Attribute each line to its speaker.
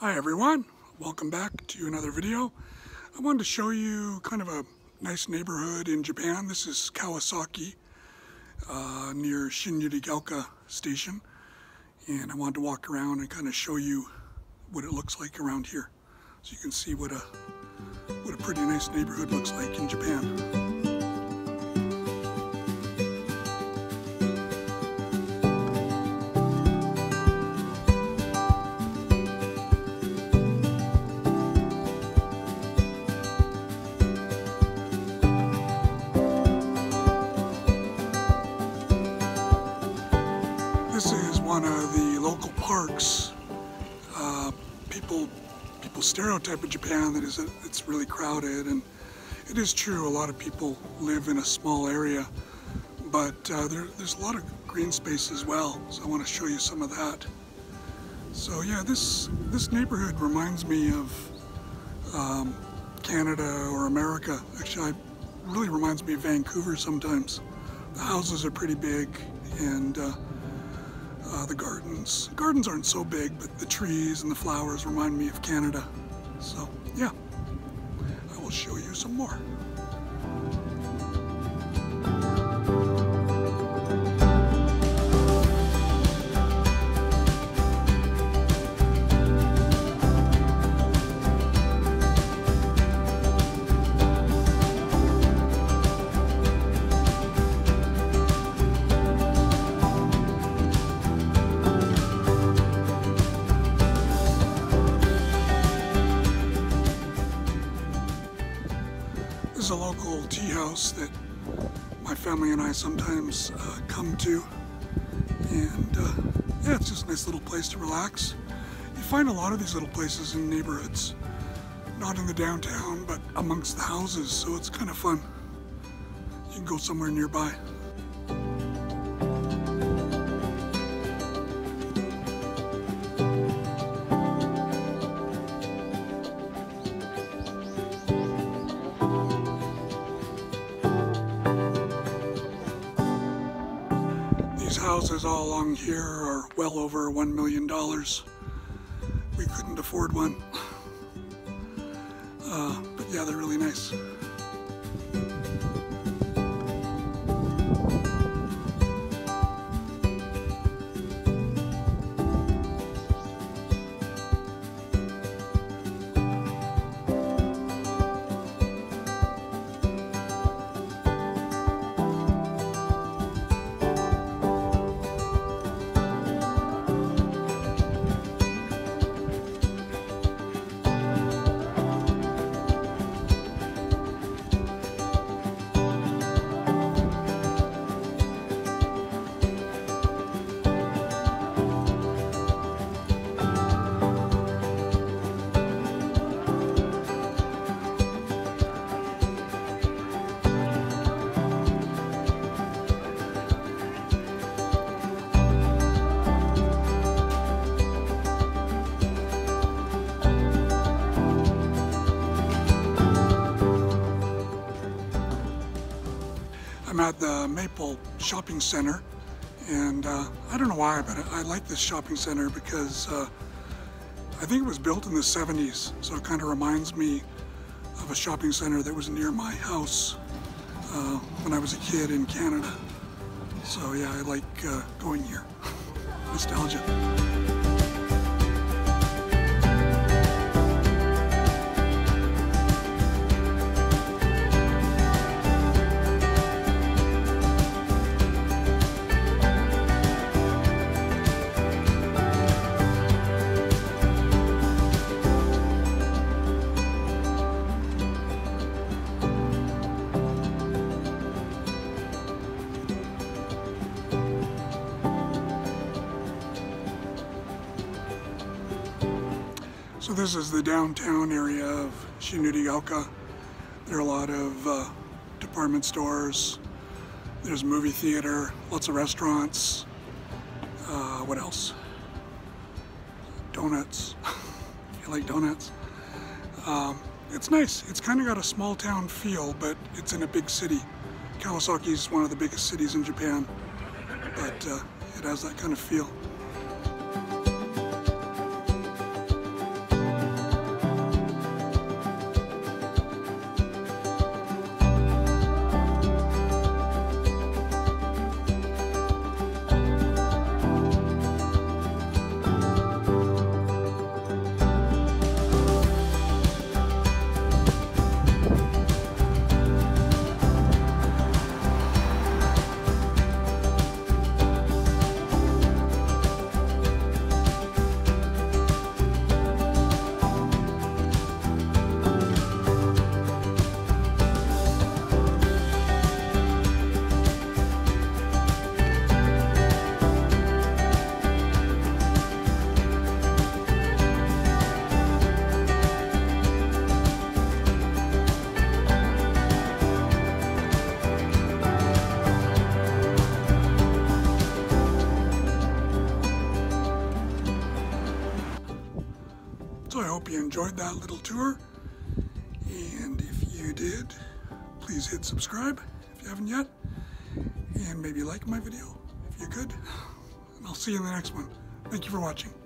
Speaker 1: Hi everyone, welcome back to another video. I wanted to show you kind of a nice neighborhood in Japan. This is Kawasaki uh, near Shin-Yurigaoka station and I wanted to walk around and kind of show you what it looks like around here so you can see what a what a pretty nice neighborhood looks like in Japan. People people stereotype of Japan that is it's really crowded, and it is true. A lot of people live in a small area, but uh, there, there's a lot of green space as well. So I want to show you some of that. So yeah, this this neighborhood reminds me of um, Canada or America. Actually, it really reminds me of Vancouver sometimes. The houses are pretty big and. Uh, uh, the gardens. Gardens aren't so big, but the trees and the flowers remind me of Canada. So, yeah, I will show you some more. Is a local tea house that my family and I sometimes uh, come to. And uh, yeah, it's just a nice little place to relax. You find a lot of these little places in neighborhoods. Not in the downtown, but amongst the houses, so it's kind of fun. You can go somewhere nearby. These houses all along here are well over $1 million. We couldn't afford one. Uh, but yeah, they're really nice. At the Maple Shopping Center, and uh, I don't know why, but I, like this shopping center because uh, I think it was built in the 70s, so it kind of reminds me of a shopping center that was near my house uh, when I was a kid in Canada. So yeah, I like uh, going here. Nostalgia. So this is the downtown area of Shin-Yurigaoka. There are a lot of uh, department stores. There's a movie theater, lots of restaurants. Uh, what else? Donuts. you like donuts? Um, it's nice. It's kind of got a small town feel, but it's in a big city. Kawasaki is one of the biggest cities in Japan, but uh, it has that kind of feel. Hope you enjoyed that little tour. And if you did, please hit subscribe if you haven't yet. And maybe like my video if you could. And I'll see you in the next one. Thank you for watching.